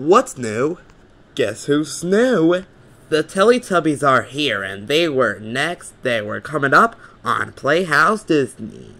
What's new? Guess who's new? The Teletubbies are here, and they were next. They were coming up on Playhouse Disney.